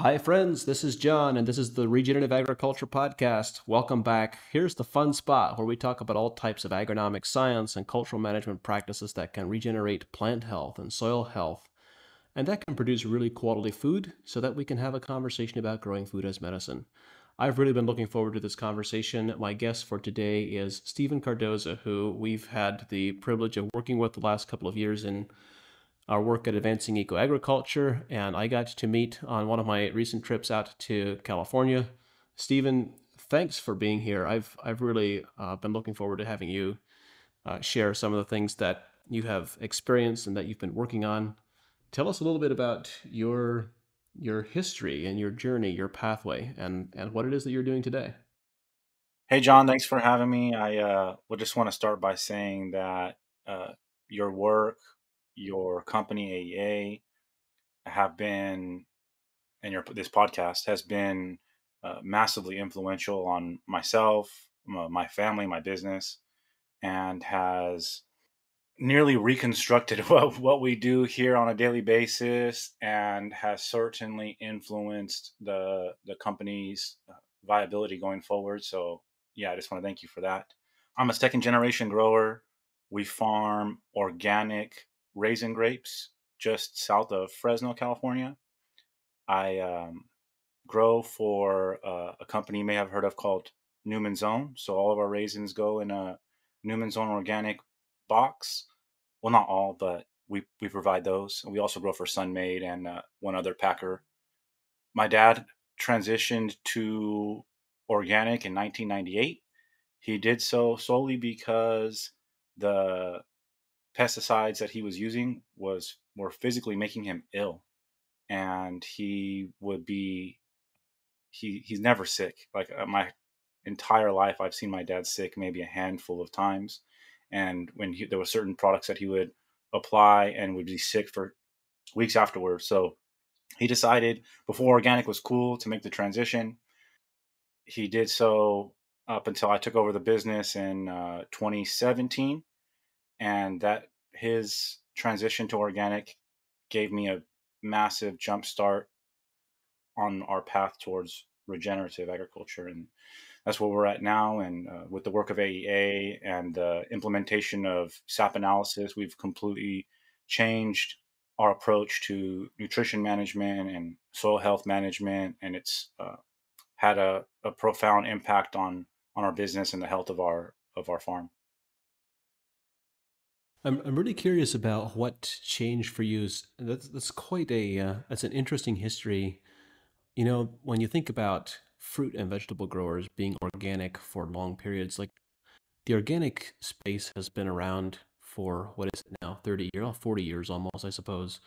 Hi, friends. This is John, and this is the Regenerative Agriculture Podcast. Welcome back. Here's the fun spot where we talk about all types of agronomic science and cultural management practices that can regenerate plant health and soil health, and that can produce really quality food so that we can have a conversation about growing food as medicine. I've really been looking forward to this conversation. My guest for today is Steven Cardoza, who we've had the privilege of working with the last couple of years in our work at Advancing Eco Agriculture, and I got to meet on one of my recent trips out to California. Steven, thanks for being here. I've I've really uh, been looking forward to having you uh, share some of the things that you have experienced and that you've been working on. Tell us a little bit about your your history and your journey, your pathway, and and what it is that you're doing today. Hey, John, thanks for having me. I uh, would just want to start by saying that uh, your work your company AEA have been, and your this podcast has been uh, massively influential on myself, my family, my business, and has nearly reconstructed what, what we do here on a daily basis and has certainly influenced the the company's uh, viability going forward. So yeah i just want to thank you for that. I'm a second generation grower. We farm organic raisin grapes just south of Fresno, California. I um, grow for uh, a company you may have heard of called Newman's Own. So all of our raisins go in a Newman's Own organic box. Well, not all, but we, we provide those. And we also grow for Sun-Maid and uh, one other packer. My dad transitioned to organic in 1998. He did so solely because the pesticides that he was using was were physically making him ill and he would be he he's never sick like uh, my entire life i've seen my dad sick maybe a handful of times and when he, there were certain products that he would apply and would be sick for weeks afterwards so he decided before organic was cool to make the transition he did so up until i took over the business in uh, 2017 and that his transition to organic gave me a massive jump start on our path towards regenerative agriculture and that's where we're at now and uh, with the work of aea and the implementation of sap analysis we've completely changed our approach to nutrition management and soil health management and it's uh, had a, a profound impact on on our business and the health of our of our farm I'm I'm really curious about what changed for you. That's that's quite a uh, that's an interesting history. You know, when you think about fruit and vegetable growers being organic for long periods, like the organic space has been around for what is it now, 30 years, 40 years almost, I suppose.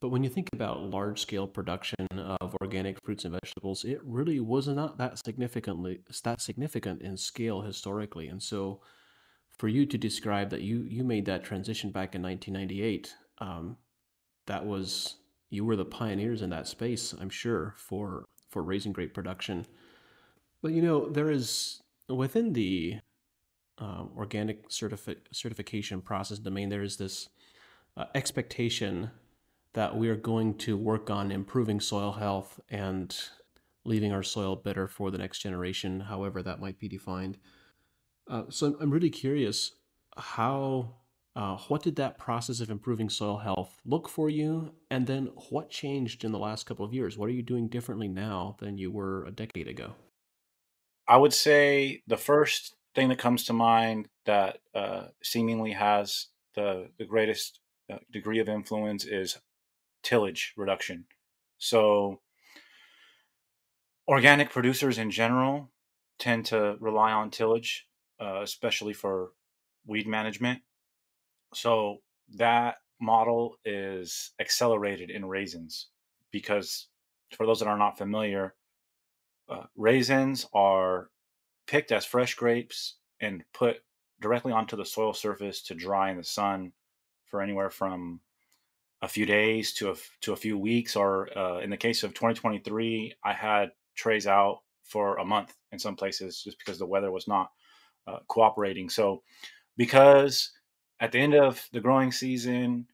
But when you think about large scale production of organic fruits and vegetables, it really was not that significantly that significant in scale historically. And so for you to describe that you you made that transition back in 1998 um, that was you were the pioneers in that space i'm sure for for raisin grape production. But you know there is within the uh, organic certifi- certification process domain there is this uh, expectation that we are going to work on improving soil health and leaving our soil better for the next generation however that might be defined uh, so I'm really curious how uh, what did that process of improving soil health look for you? And then what changed in the last couple of years? What are you doing differently now than you were a decade ago? I would say the first thing that comes to mind that uh, seemingly has the, the greatest uh, degree of influence is tillage reduction. So organic producers in general tend to rely on tillage uh, especially for weed management. So that model is accelerated in raisins because for those that are not familiar, uh, raisins are picked as fresh grapes and put directly onto the soil surface to dry in the sun for anywhere from a few days to a, to a few weeks or uh, in the case of 2023 i had trays out for a month in some places just because the weather was not uh, cooperating. So, because at the end of the growing season,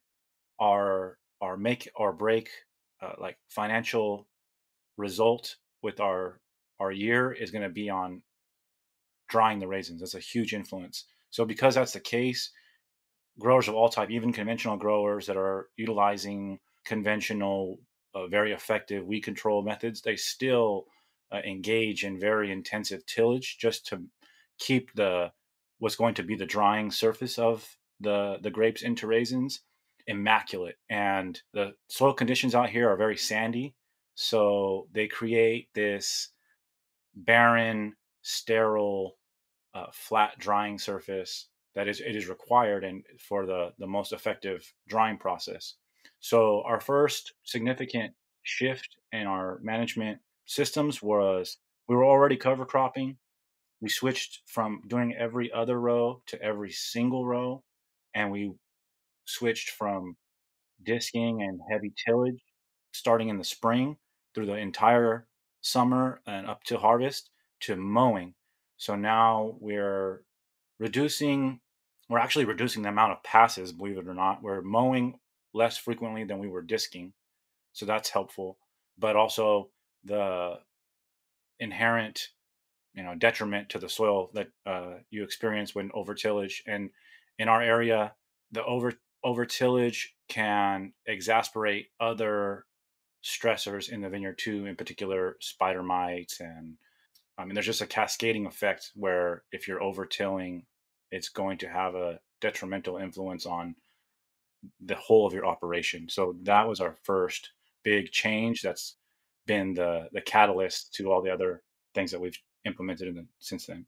our our make or break uh, like financial result with our our year is going to be on drying the raisins. That's a huge influence. So because that's the case, growers of all type, even conventional growers that are utilizing conventional, uh, very effective weed control methods, they still uh, engage in very intensive tillage just to keep the what's going to be the drying surface of the the grapes into raisins immaculate. And the soil conditions out here are very sandy, so they create this barren, sterile, uh, flat drying surface that is it is required and for the the most effective drying process. So our first significant shift in our management systems was we were already cover cropping. We switched from doing every other row to every single row, and we switched from disking and heavy tillage starting in the spring through the entire summer and up to harvest to mowing. So now we're reducing, we're actually reducing the amount of passes, believe it or not. We're mowing less frequently than we were disking. So that's helpful. But also the inherent you know detriment to the soil that uh, you experience when over tillage and in our area the over over tillage can exasperate other stressors in the vineyard too in particular spider mites and I mean, there's just a cascading effect where if you're over tilling, it's going to have a detrimental influence on the whole of your operation. So that was our first big change. That's been the the catalyst to all the other things that we've implemented in the, since then.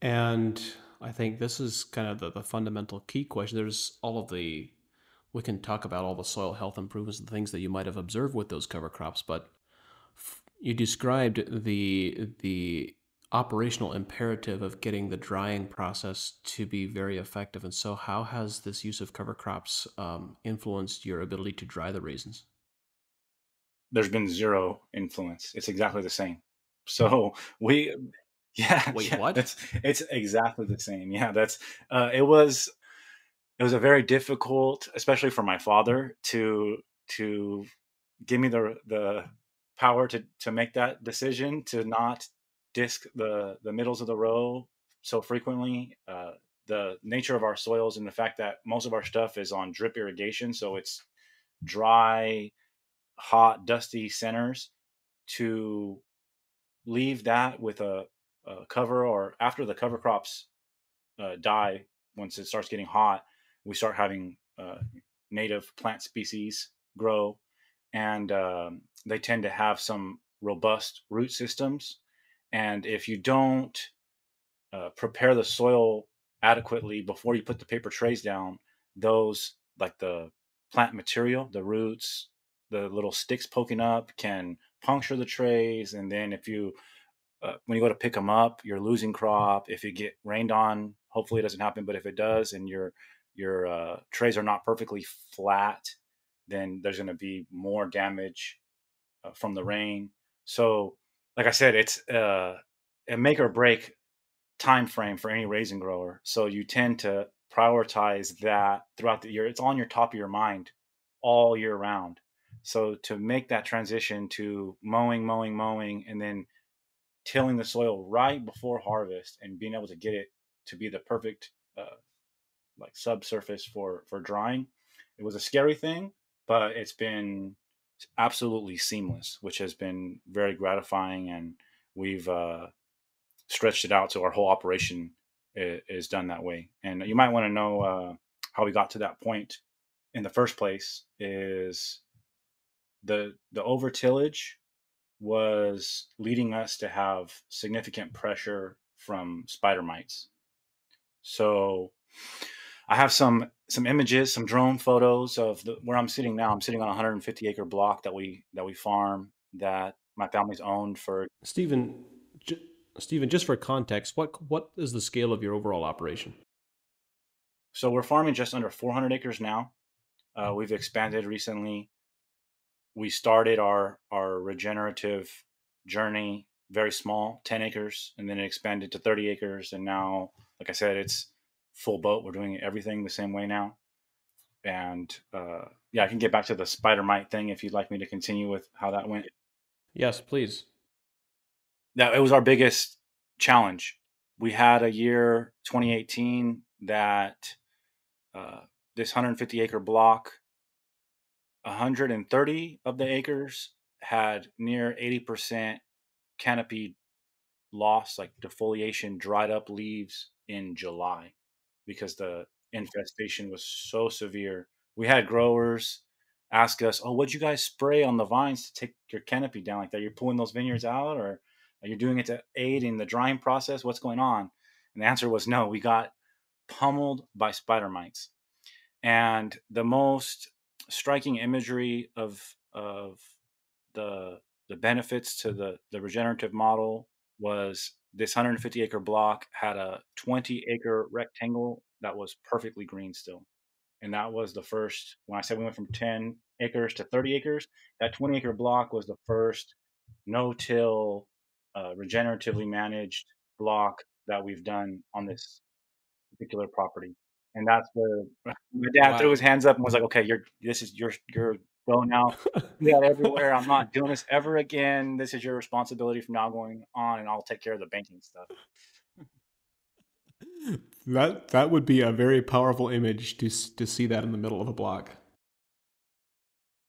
And I think this is kind of the, the fundamental key question. There's all of the we can talk about all the soil health improvements and things that you might have observed with those cover crops, but you described the the operational imperative of getting the drying process to be very effective. And so, how has this use of cover crops um, influenced your ability to dry the raisins? There's been zero influence. It's exactly the same. So we, yeah, wait, yeah, what? It's it's exactly the same. Yeah, that's uh, it was it was a very difficult, especially for my father to to give me the the power to to make that decision to not disc the the middles of the row so frequently. Uh, the nature of our soils and the fact that most of our stuff is on drip irrigation, so it's dry, hot, dusty centers. To leave that with a, a cover or after the cover crops uh, die, once it starts getting hot, we start having uh, native plant species grow and um, they tend to have some robust root systems. And if you don't uh, prepare the soil adequately before you put the paper trays down, those like the plant material, the roots, the little sticks poking up can puncture the trays. And then if you, uh, when you go to pick them up, you're losing crop. If you get rained on, hopefully it doesn't happen, but if it does and your your uh, trays are not perfectly flat, then there's going to be more damage uh, from the rain. So, like I said, it's uh, a make or break time frame for any raisin grower. So you tend to prioritize that throughout the year. It's on your top of your mind all year round. So to make that transition to mowing, mowing, mowing, and then tilling the soil right before harvest and being able to get it to be the perfect uh, like subsurface for for drying, it was a scary thing, but it's been absolutely seamless, which has been very gratifying. And we've uh, stretched it out so our whole operation is, done that way. And you might want to know uh, how we got to that point in the first place is the the over tillage was leading us to have significant pressure from spider mites. So I have some some images, some drone photos of the, where I'm sitting now. I'm sitting on a 150 acre block that we that we farm that my family's owned for. Steven, j- Steven, just for context, what what is the scale of your overall operation? So we're farming just under 400 acres now. Uh, we've expanded recently. We started our our regenerative journey very small, 10 acres, and then it expanded to 30 acres, and now, like I said, it's full boat. We're doing everything the same way now. and uh, yeah, I can get back to the spider mite thing if you'd like me to continue with how that went. Yes, please. That it was our biggest challenge. We had a year 2018 that uh, this 150 acre block, 130 of the mm. acres had near 80% canopy loss, like defoliation, dried up leaves in July because the infestation was so severe. We had growers ask us, "Oh, what'd you guys spray on the vines to take your canopy down like that? You're pulling those mm. vineyards out, or are you doing it to aid in the drying process? What's going on?" And the answer was no. We got pummeled by spider mites, and the most striking imagery of of the the benefits to the the regenerative model was this 150 acre block had a 20 acre rectangle that was perfectly green still. And that was the first, when I said we went from 10 acres to 30 acres, that 20 acre block was the first no till, uh, regeneratively managed block that we've done on this particular property. And that's where my dad wow. threw his hands up and was like, okay, you're, this is your, your go now. Yeah, everywhere. I'm not doing this ever again. This is your responsibility from now going on, and I'll take care of the banking stuff. That that would be a very powerful image to to see that in the middle of a block.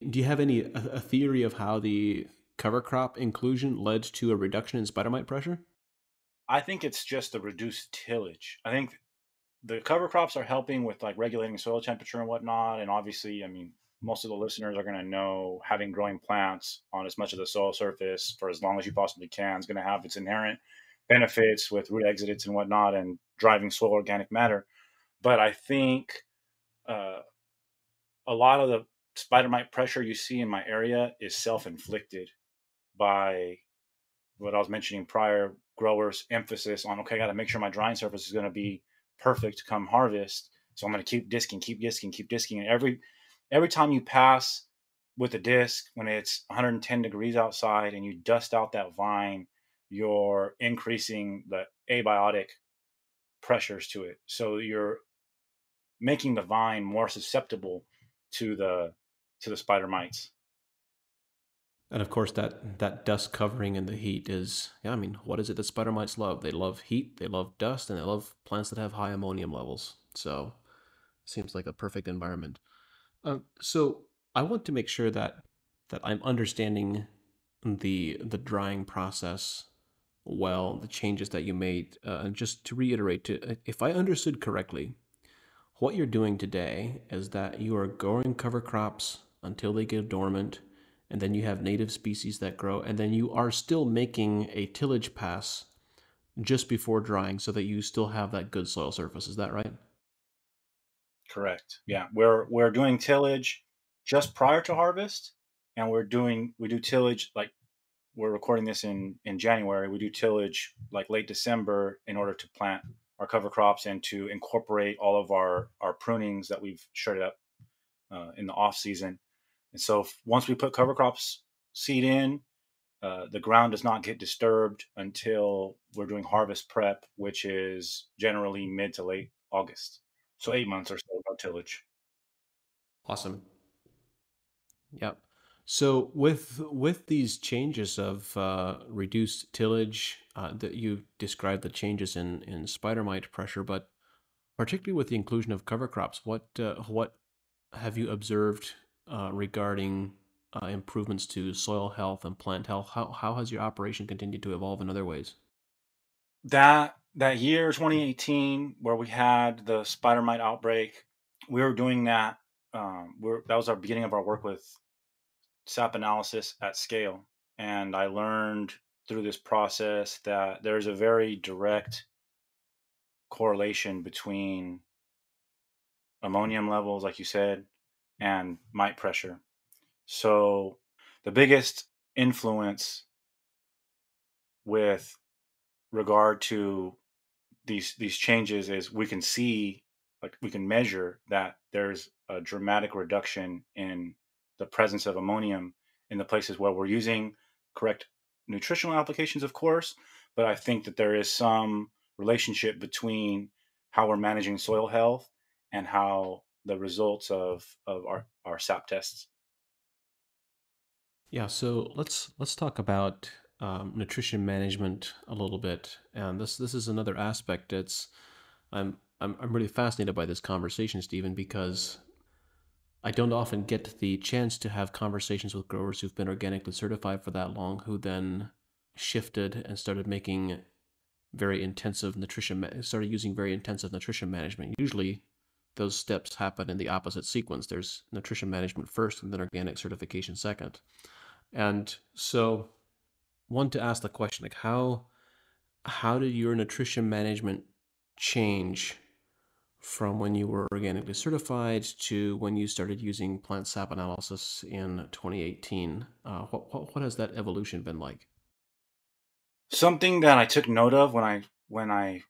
Do you have any a, a theory of how the cover crop inclusion led to a reduction in spider mite pressure? I think it's just the reduced tillage. I think the cover crops are helping with like regulating soil temperature and whatnot. And obviously, I mean, most of the listeners are going to know having growing plants on as much of the soil surface for as long as you possibly can is going to have its inherent benefits with root exudates and whatnot and driving soil organic matter. But I think uh, a lot of the spider mite pressure you see in my area is self inflicted by what I was mentioning prior growers' emphasis on, okay, I got to make sure my drying surface is going to be perfect come harvest. So I'm going to keep disking, keep disking, keep disking. And every every time you pass with a disc when it's 110 degrees outside and you dust out that vine, you're increasing the abiotic pressures to it. So you're making the vine more susceptible to the to the spider mites. And of course, that that dust covering and the heat is, yeah, I mean, what is it that spider mites love? They love heat, they love dust, and they love plants that have high ammonium levels. So, seems like a perfect environment. Uh, so I want to make sure that that I'm understanding the the drying process well, the changes that you made, uh, just to reiterate, to, if I understood correctly, what you're doing today is that you are growing cover crops until they get dormant, and then you have native species that grow, and then you are still making a tillage pass just before drying so that you still have that good soil surface. Is that right? Correct. Yeah, we're we're doing tillage just prior to harvest, and we're doing we do tillage like we're recording this in in January. We do tillage like late December in order to plant our cover crops and to incorporate all of our our prunings that we've shredded up uh, in the off season. And so once we put cover crops seed in, uh, the ground does not get disturbed until we're doing harvest prep, which is generally mid to late August. So eight months or so of tillage. Awesome. Yep. So with with these changes of uh, reduced tillage, uh, that you described the changes in in spider mite pressure, but particularly with the inclusion of cover crops, what uh, what have you observed uh, regarding uh, improvements to soil health and plant health? How how has your operation continued to evolve in other ways? That that year 2018 where we had the spider mite outbreak we were doing that um, we're, that was our beginning of our work with sap analysis at scale and i learned through this process that there's a very direct correlation between ammonium levels like you said and mite pressure. So the biggest influence with regard to these these changes is we can see like we can measure that there's a dramatic reduction in the presence of ammonium in the places where we're using correct nutritional applications of course but i think that there is some relationship between how we're managing soil health and how the results of of our our SAP tests. Yeah, so let's let's talk about um, nutrition management a little bit, and this this is another aspect. It's I'm I'm I'm really fascinated by this conversation, Steven, because I don't often get the chance to have conversations with growers who've been organically certified for that long, who then shifted and started making very intensive nutrition, started using very intensive nutrition management. Usually, those steps happen in the opposite sequence. There's nutrition management first, and then organic certification second. And so, one to ask the question like how how did your nutrition management change from when you were organically certified to when you started using plant sap analysis in 2018. Uh, what, what, what has that evolution been like? Something that I took note of when I when I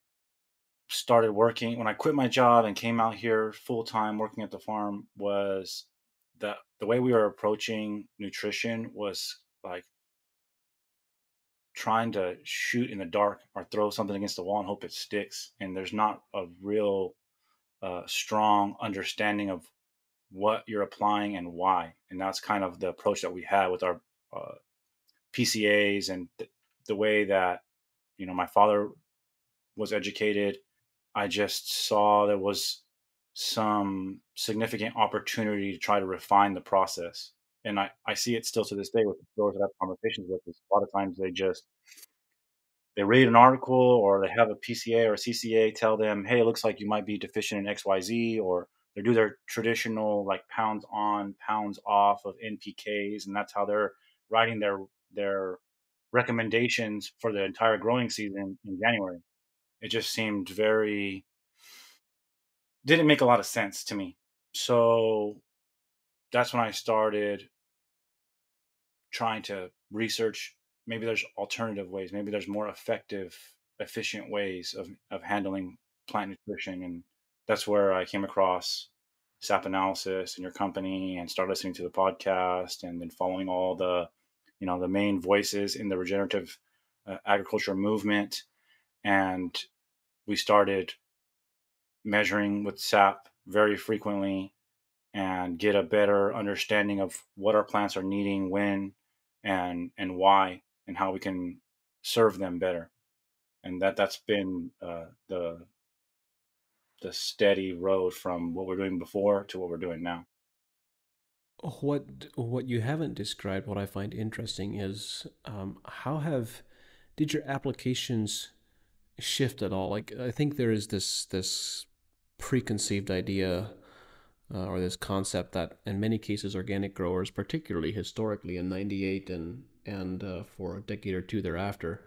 started working when I quit my job and came out here full time working at the farm was that the way we were approaching nutrition was like trying to shoot in the dark or throw something against the wall and hope it sticks. And there's not a real uh, strong understanding of what you're applying and why. And that's kind of the approach that we had with our uh, PCAs and th- the way that, you know, my father was educated. I just saw there was some significant opportunity to try to refine the process. And I, I see it still to this day with the growers that I have conversations with. Is a lot of times they just they read an article or they have a PCA or a CCA tell them, hey, it looks like you might be deficient in XYZ, or they do their traditional like pounds on, pounds off of NPKs, and that's how they're writing their their recommendations for the entire growing season in January. It just seemed very didn't make a lot of sense to me. So that's when I started trying to research maybe there's alternative ways maybe there's more effective efficient ways of, of handling plant nutrition and that's where i came across sap analysis and your company and started listening to the podcast and then following all the you know the main voices in the regenerative uh, agriculture movement and we started measuring with sap very frequently and get a better understanding of what our plants are needing when and and why and how we can serve them better. And that that's been uh, the the steady road from what we're doing before to what we're doing now. What what you haven't described, what I find interesting, is um, how have did your applications shift at all? Like I think there is this this preconceived idea uh, or this concept that in many cases organic growers, particularly historically in '98 and and uh, for a decade or two thereafter,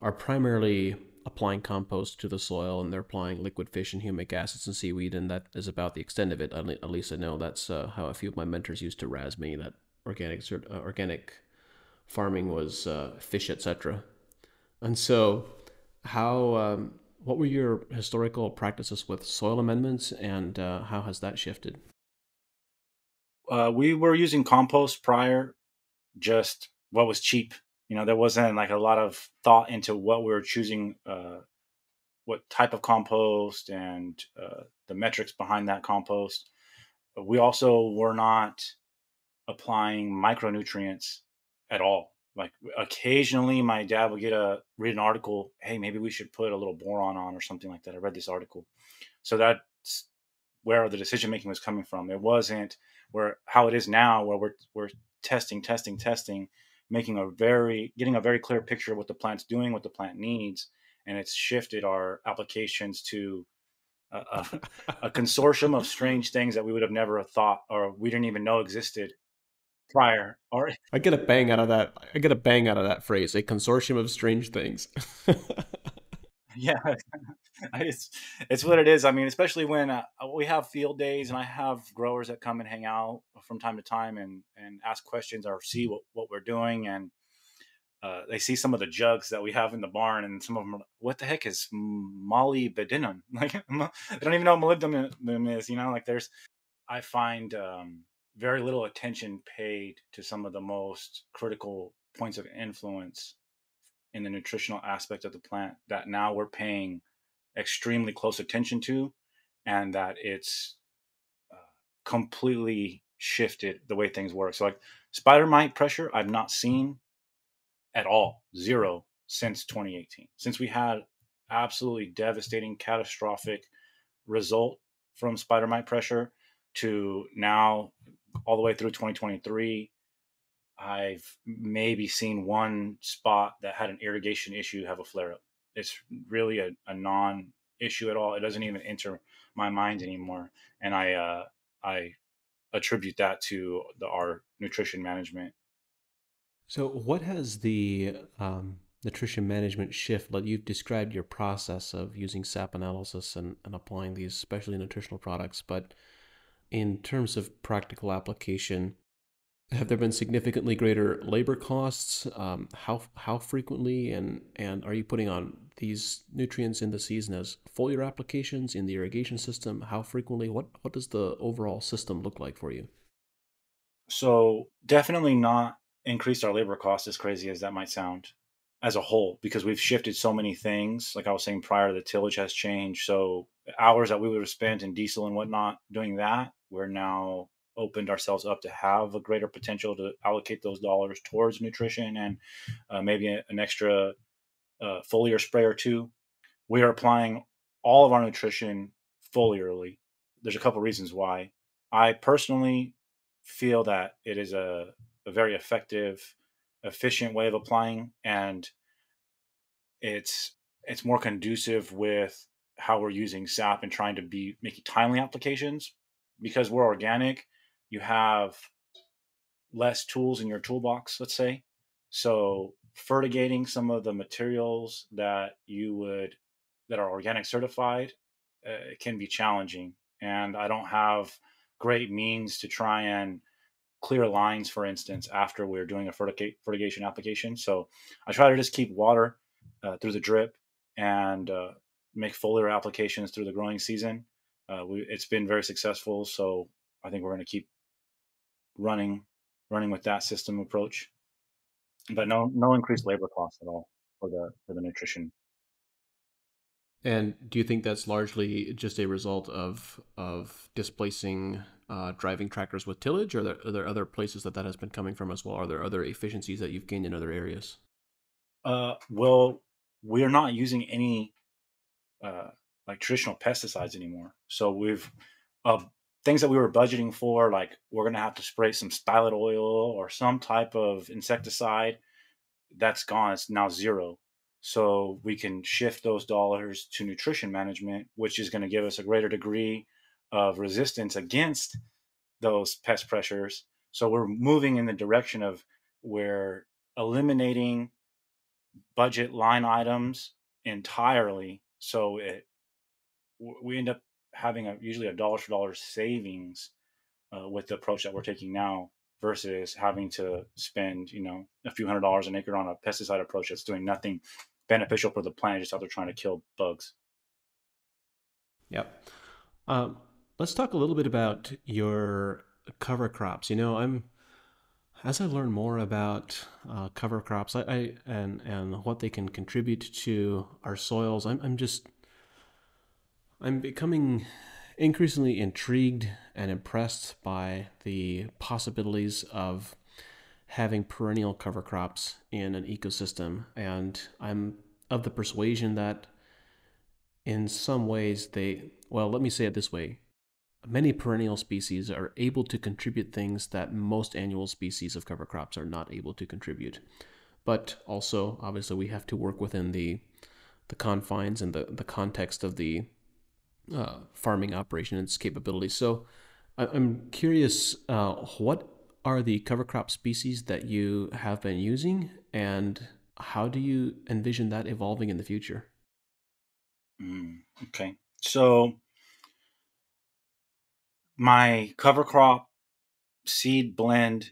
are primarily applying compost to the soil and they're applying liquid fish and humic acids and seaweed, and that is about the extent of it. At least I know that's uh, how a few of my mentors used to razz me that organic uh, organic farming was uh, fish, etc. And so, how um, what were your historical practices with soil amendments, and uh, how has that shifted? Uh, we were using compost prior, just what was cheap. You know, there wasn't like a lot of thought into what we were choosing, uh, what type of compost and uh, the metrics behind that compost. We also were not applying micronutrients at all. Like occasionally, my dad would get a read an article. Hey, maybe we should put a little boron on or something like that. I read this article, so that's where the decision making was coming from. It wasn't where how it is now, where we're we're testing, testing, testing, making a very getting a very clear picture of what the plant's doing, what the plant needs, and it's shifted our applications to a, a, a consortium of strange things that we would have never thought or we didn't even know existed prior. Or I get a bang out of that. I get a bang out of that phrase. A consortium of strange things. yeah, it's it's what it is. I mean, especially when uh, we have field days and I have growers that come and hang out from time to time and and ask questions or see what what we're doing and. Uh, they see some of the jugs that we have in the barn, and some of them are, what the heck is molly molybdenum? Like, they don't even know what molybdenum is. You know, like there's, I find um, very little attention paid to some of the most critical points of influence in the nutritional aspect of the plant that now we're paying extremely close attention to and that it's uh, completely shifted the way things work. So like spider mite pressure, I've not seen at all, zero since 2018. Since we had absolutely devastating, catastrophic result from spider mite pressure to now all the way through 2023 i've maybe seen one spot that had an irrigation issue have a flare up it's really a, a non issue at all. It doesn't even enter my mind anymore and i uh, i attribute that to the our nutrition management. So what has the um, nutrition management shift like you've described your process of using sap analysis and, and applying these specialty nutritional products but in terms of practical application, have there been significantly greater labor costs? Um, how how frequently and and are you putting on these nutrients in the season as foliar applications in the irrigation system? How frequently? What what does the overall system look like for you? So definitely not increased our labor costs as crazy as that might sound as a whole because we've shifted so many things. Like I was saying prior, the tillage has changed. So hours that we would have spent in diesel and whatnot doing that we're now opened ourselves up to have a greater potential to allocate those dollars towards nutrition and uh, maybe an extra uh, foliar spray or two. We are applying all of our nutrition foliarly. There's a couple reasons why. I personally feel that it is a, a very effective, efficient way of applying, and it's it's more conducive with how we're using SAP and trying to be making timely applications because we're organic, you have less tools in your toolbox, let's say. So fertigating some of the materials that you would that are organic certified uh, can be challenging. And i don't have great means to try and clear lines for instance after we're doing a fertigation application. So i try to just keep water uh, through the drip and uh, make foliar applications through the growing season uh, we, it's been very successful. So I think we're going to keep running running with that system approach. But no no increased labor costs at all for the for the nutrition. And do you think that's largely just a result of of displacing uh, driving tractors with tillage, or are there, are there other places that that has been coming from as well? Are there other efficiencies that you've gained in other areas? Uh, well, we're not using any uh, like traditional pesticides anymore. So we've uh, things that we were budgeting for, like we're going to have to spray some stylet oil or some type of insecticide. That's gone. It's now zero. So we can shift those dollars to nutrition management, which is going to give us a greater degree of resistance against those pest pressures. So we're moving in the direction of we're eliminating budget line items entirely. So it we end up having a usually a dollar for dollar savings uh, with the approach that we're taking now versus having to spend you know a few hundred dollars an acre on a pesticide approach that's doing nothing beneficial for the planet just out there trying to kill bugs. Yep. Um, let's talk a little bit about your cover crops. You know i'm as i learn more about uh, cover crops I, I, and and what they can contribute to our soils i'm, I'm just I'm becoming increasingly intrigued and impressed by the possibilities of having perennial cover crops in an ecosystem. And I'm of the persuasion that in some ways they, well, let me say it this way many perennial species are able to contribute things that most annual species of cover crops are not able to contribute. But also, obviously, we have to work within the the confines and the, the context of the uh, farming operation and its capabilities. So I'm curious, uh, what are the cover crop species that you have been using, and how do you envision that evolving in the future? Mm, okay, so my cover crop seed blend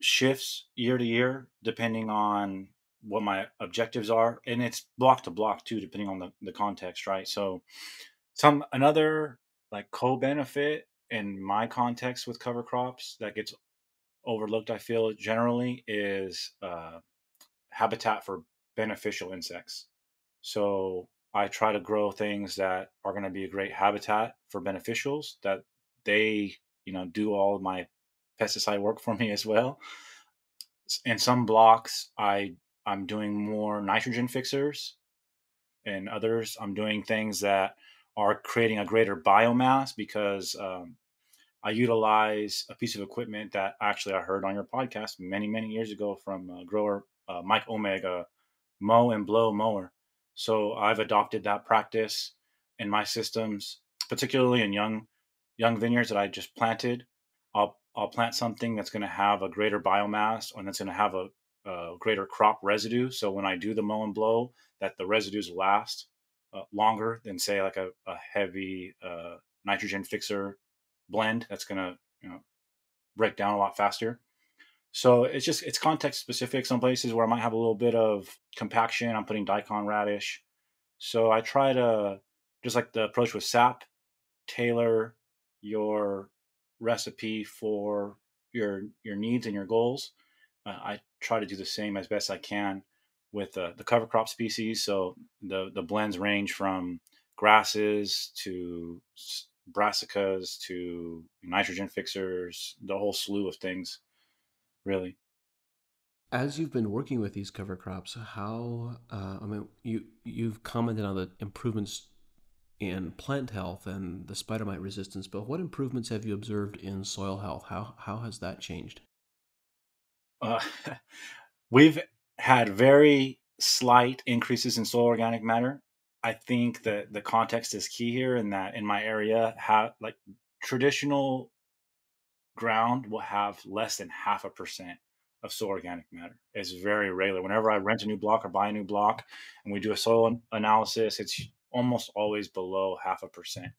shifts year to year depending on what my objectives are and it's block to block too depending on the, the context right so some another like co-benefit in my context with cover crops that gets overlooked i feel generally is uh, habitat for beneficial insects so i try to grow things that are going to be a great habitat for beneficials that they you know do all of my pesticide work for me as well. In some blocks, I I'm doing more nitrogen fixers. and others, I'm doing things that are creating a greater biomass because um, I utilize a piece of equipment that actually I heard on your podcast many, many years ago from grower uh, Mike Omeg, mow and blow mower. So I've adopted that practice in my systems, particularly in young young vineyards that I just planted. I'll I'll plant something that's going to have a greater biomass and that's going to have a, a, greater crop residue. So when I do the mow and blow, that the residues last uh, longer than say like a, a heavy uh, nitrogen fixer blend that's going to you know break down a lot faster. So it's just it's context specific. Some places where I might have a little bit of compaction, I'm putting daikon radish. So I try to just like the approach with sap, tailor your recipe for your your needs and your goals. Uh, I try to do the same as best I can with uh, the cover crop species. So the the blends range from grasses to brassicas to nitrogen fixers, the whole slew of things, really. As you've been working with these cover crops, how uh, I mean, you you've commented on the improvements in plant health and the spider mite resistance, but what improvements have you observed in soil health? How how has that changed? Uh, we've had very slight increases in soil organic matter I think that the context is key here, in that in my area, have like traditional ground will have less than half a percent of soil organic matter. It's very regular. Whenever I rent a new block or buy a new block, and we do a soil analysis, it's almost always below half a percent.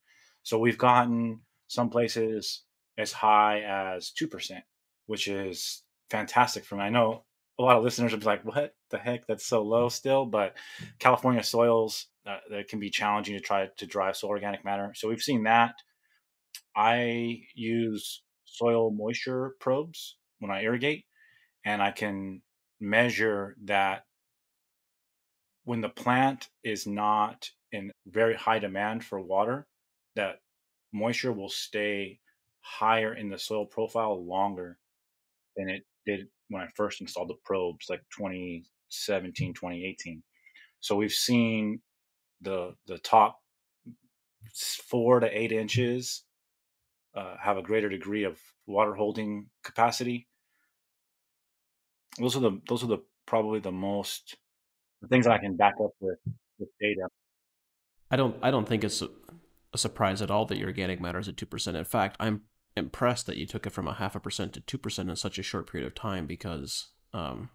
So we've gotten some places as high as two percent, which is fantastic for me. I know a lot of listeners will be like, "What the heck? That's so low still." But California soils uh, that can be challenging to try to drive soil organic matter. So we've seen that. I use soil moisture probes when I irrigate, and I can measure that when the plant is not in very high demand for water, that moisture will stay higher in the soil profile longer than it did when I first installed the probes, like 2017, 2018. So we've seen the the top four to eight inches uh, have a greater degree of water holding capacity. Those are the those are the probably the most the things I can back up with with data. I don't I don't think it's a, a surprise at all that your organic matter is at two percent. In fact, I'm impressed that you took it from a half a percent to two percent in such a short period of time because um,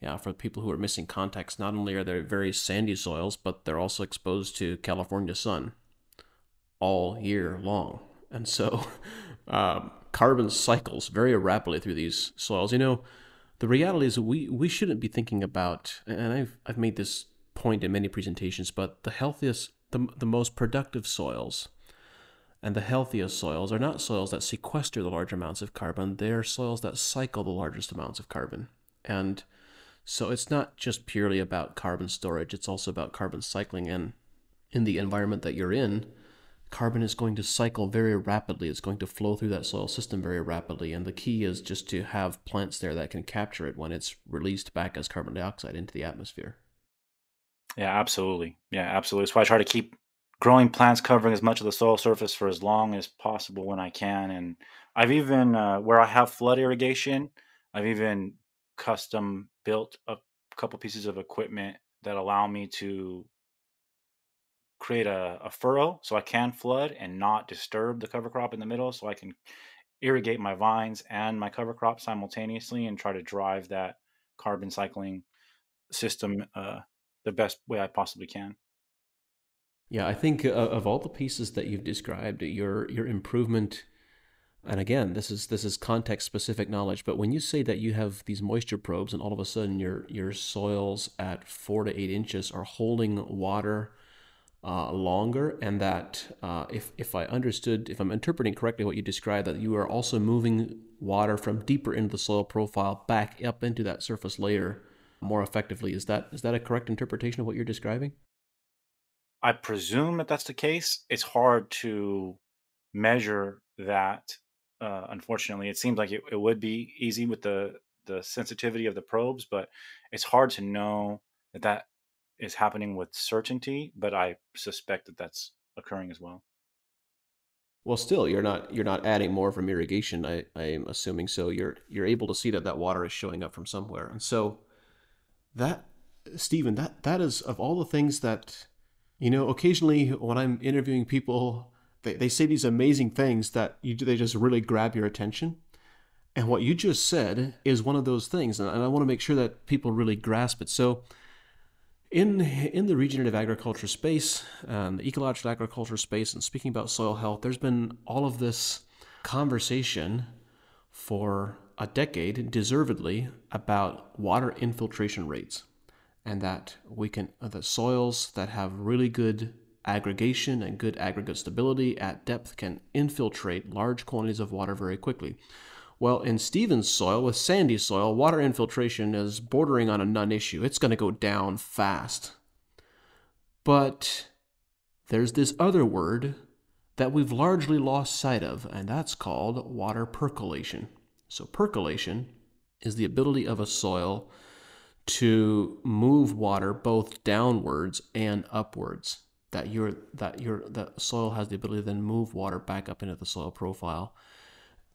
yeah, for people who are missing context, not only are there very sandy soils, but they're also exposed to California sun all year long. And so um, carbon cycles very rapidly through these soils. You know, the reality is we, we shouldn't be thinking about, and I've, I've made this point in many presentations, but the healthiest, the, the most productive soils and the healthiest soils are not soils that sequester the large amounts of carbon, they're soils that cycle the largest amounts of carbon. And so it's not just purely about carbon storage, it's also about carbon cycling. And in the environment that you're in, carbon is going to cycle very rapidly. It's going to flow through that soil system very rapidly. And the key is just to have plants there that can capture it when it's released back as carbon dioxide into the atmosphere. Yeah, absolutely. Yeah, absolutely. That's why I try to keep growing plants covering as much of the soil surface for as long as possible when I can. And I've even, uh, where I have flood irrigation, I've even custom built a couple pieces of equipment that allow me to create a, a, furrow so I can flood and not disturb the cover crop in the middle so I can irrigate my vines and my cover crop simultaneously and try to drive that carbon cycling system uh, the best way I possibly can. Yeah, I think uh, of all the pieces that you've described, your your improvement and again, this is this is context specific knowledge, but when you say that you have these moisture probes and all of a sudden your your soils at four to eight inches are holding water uh, longer, and that uh, if if I understood, if I'm interpreting correctly what you described, that you are also moving water from deeper into the soil profile back up into that surface layer more effectively. Is that is that a correct interpretation of what you're describing? I presume that that's the case. It's hard to measure that Uh, unfortunately, it seems like it, it would be easy with the the sensitivity of the probes, but it's hard to know that that is happening with certainty. But I suspect that that's occurring as well. Well, still, you're not you're not adding more from irrigation. I I'm assuming so. You're you're able to see that that water is showing up from somewhere, and so that Steven, that that is of all the things that you know. Occasionally, when I'm interviewing people, they, they say these amazing things that you they just really grab your attention. And what you just said is one of those things, and I want to make sure that people really grasp it. So, in in the regenerative agriculture space, um, the ecological agriculture space, and speaking about soil health, there's been all of this conversation for a decade, deservedly, about water infiltration rates, and that we can uh, the soils that have really good aggregation and good aggregate stability at depth can infiltrate large quantities of water very quickly. Well, in Steven's soil, with sandy soil, water infiltration is bordering on a non issue. It's going to go down fast. But there's this other word that we've largely lost sight of, and that's called water percolation. So, percolation is the ability of a soil to move water both downwards and upwards. That your that your the soil has the ability to then move water back up into the soil profile.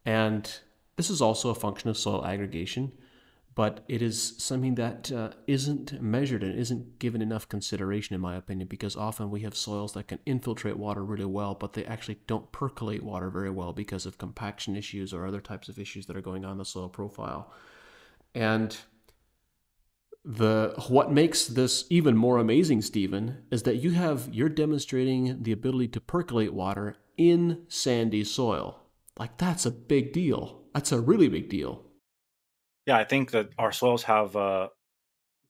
And this is also a function of soil aggregation, but it is something that uh, not measured and isn't given enough consideration, in my opinion, because often we have soils that can infiltrate water really well, but they actually don't percolate water very well because of compaction issues or other types of issues that are going on in the soil profile. And the what makes this even more amazing, Steven, is that you have you're demonstrating the ability to percolate water in sandy soil. Like that's a big deal. That's a really big deal. Yeah, I think that our soils have a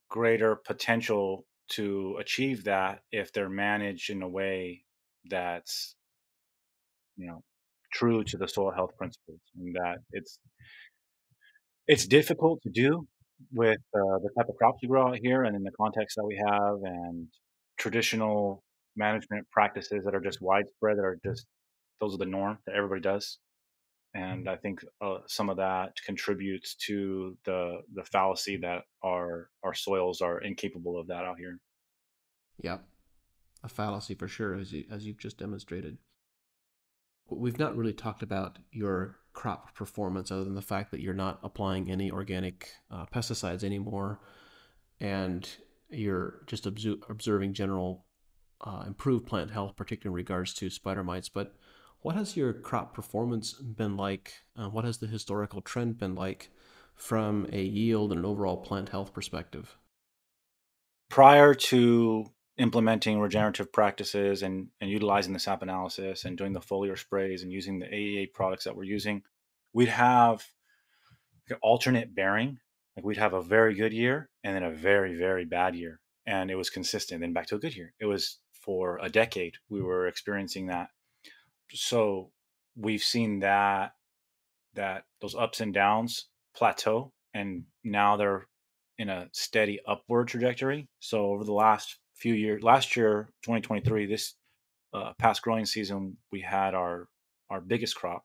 greater potential to achieve that if they're managed in a way that's you know true to the soil health principles and that it's it's difficult to do with uh, the type of crops we grow out here and in the context that we have and traditional management practices that are just widespread that are just those are the norm that everybody does and I think uh, some of that contributes to the the fallacy that our our soils are incapable of that out here. Yeah, a fallacy for sure, as you as you've just demonstrated. We've not really talked about your crop performance, other than the fact that you're not applying any organic uh, pesticides anymore, and you're just observ- observing general uh, improved plant health, particularly in regards to spider mites, but what has your crop performance been like? Uh, what has the historical trend been like from a yield and an overall plant health perspective? Prior to implementing regenerative practices and, and utilizing the sap analysis and doing the foliar sprays and using the AEA products that we're using, we'd have alternate bearing. Like we'd have a very good year and then a very, very bad year. And it was consistent, then back to a good year. It was for a decade we were experiencing that so we've seen that that those ups and downs plateau and now they're in a steady upward trajectory so over the last few years last year 2023 this uh, past growing season we had our our biggest crop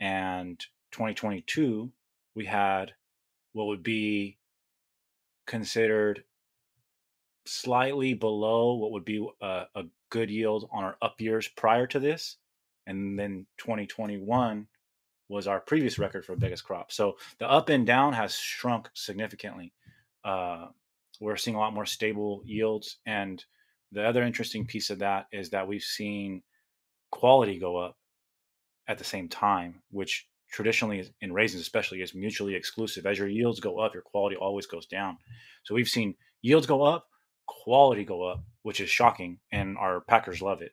and 2022 we had what would be considered slightly below what would be a, a good yield on our up years prior to this. And then 2021 was our previous record for biggest crop. So the up and down has shrunk significantly. Uh, we're seeing a lot more stable yields. And the other interesting piece of that is that we've seen quality go up at the same time, which traditionally in raisins especially is mutually exclusive. As your yields go up, your quality always goes down. So we've seen yields go up, quality go up, which is shocking, and our packers love it.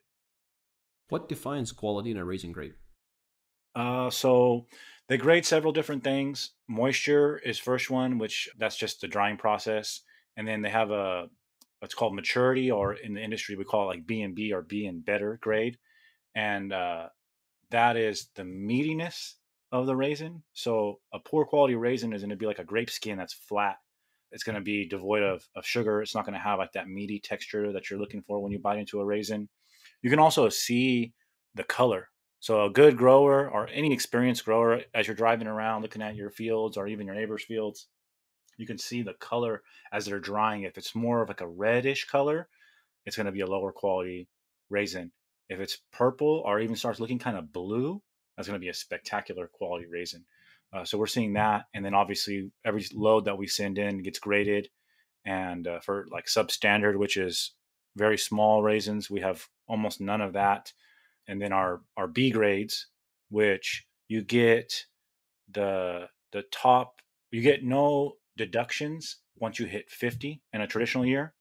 What defines quality in a raisin grape? Uh, so they grade several different things. Moisture is first one, which that's just the drying process, and then they have a what's called maturity, or in the industry we call it like B and B or B and better grade, and uh, that is the meatiness of the raisin. So a poor quality raisin is going to be like a grape skin that's flat it's going to be devoid of, of sugar. It's not going to have like that meaty texture that you're looking for when you bite into a raisin. You can also see the color. So a good grower or any experienced grower, as you're driving around looking at your fields or even your neighbors' fields, you can see the color as they're drying. If it's more of like a reddish color, it's going to be a lower quality raisin. If it's purple or even starts looking kind of blue, that's going to be a spectacular quality raisin. Uh, so we're seeing that, and then obviously every load that we send in gets graded, and uh, for like substandard, which is very small raisins, we have almost none of that, and then our our B grades, which you get the the top, you get no deductions once you hit 50 in a traditional year.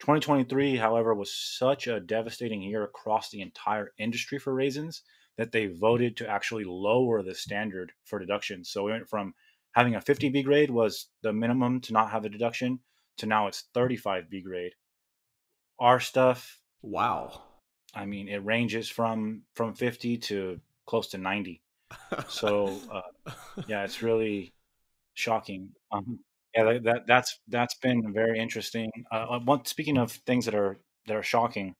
2023, however, was such a devastating year across the entire industry for raisins that they voted to actually lower the standard for deductions. So we went from having a 50 B grade was the minimum to not have a deduction to now it's 35 B grade. Our stuff, wow. I mean, it ranges from from 50 to close to 90. So uh, yeah, it's really shocking. Um, yeah, that, that, that's that's been very interesting. Uh, uh, one, speaking of things that are that are shocking,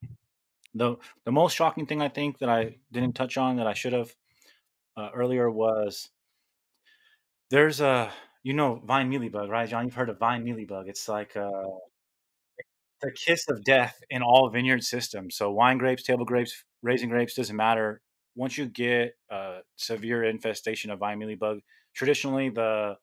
the the most shocking thing I think that I didn't touch on that I should have uh, earlier was there's a you know vine mealybug, right, John? You've heard of vine mealybug. It's like uh, the kiss of death in all vineyard systems. So wine grapes, table grapes, raisin grapes doesn't matter. Once you get a severe infestation of vine mealybug, traditionally the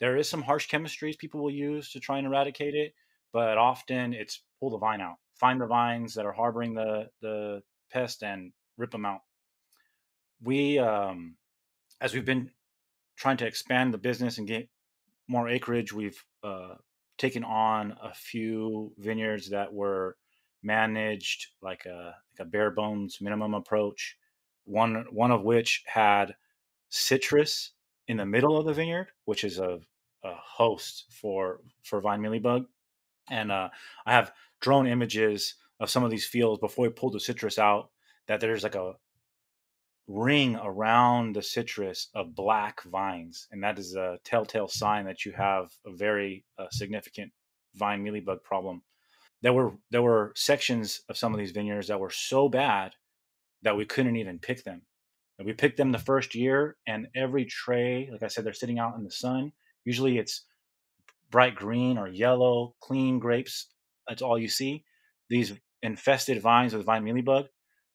there is some harsh chemistries people will use to try and eradicate it, but often it's pull the vine out, find the vines that are harboring the the pest, and rip them out. We, um, as we've been trying to expand the business and get more acreage, we've uh, taken on a few vineyards that were managed like a like a bare bones minimum approach. One one of which had citrus in the middle of the vineyard, which is a, a host for for vine mealybug. And uh, I have drone images of some of these fields before we pulled the citrus out. That there's like a ring around the citrus of black vines, and that is a telltale sign that you have a very uh, significant vine mealybug problem. There were there were sections of some of these vineyards that were so bad that we couldn't even pick them we picked them the first year, and every tray, like I said, they're sitting out in the sun. Usually it's bright green or yellow, clean grapes. That's all you see. These infested vines with vine mealybug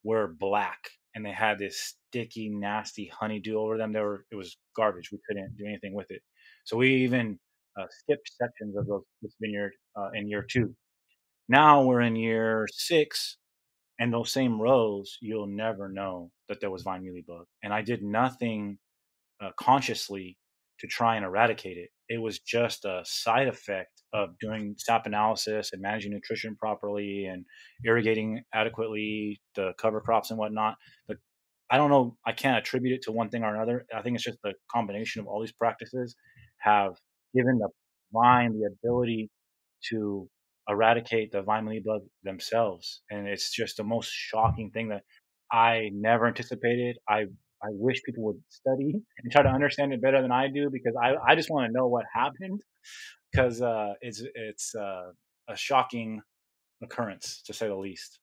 were black, and they had this sticky, nasty honeydew over them. They were it was garbage. We couldn't do anything with it. So we even uh, skipped sections of those, this vineyard uh, in year two. Now we're in year six, and those same rows, you'll never know that there was vine mealybug. And I did nothing uh, consciously to try and eradicate it. It was just a side effect of doing sap analysis and managing nutrition properly and irrigating adequately the cover crops and whatnot. But I don't know. I can't attribute it to one thing or another. I think it's just the combination of all these practices have given the vine the ability to eradicate the vine mealybug themselves. And it's just the most shocking thing that I never anticipated. I I wish people would study and try to understand it better than I do because I, I just want to know what happened because uh, it's it's uh, a shocking occurrence to say the least.